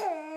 Okay.